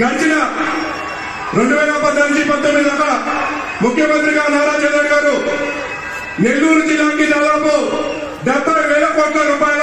గడిచిన రెండు వేల పద్దెనిమిది పంతొమ్మిది దాకా ముఖ్యమంత్రిగా నారా చంద్రబాబు గారు నెల్లూరు జిల్లాకి దాదాపు డెబ్బై వేల కోట్ల రూపాయలు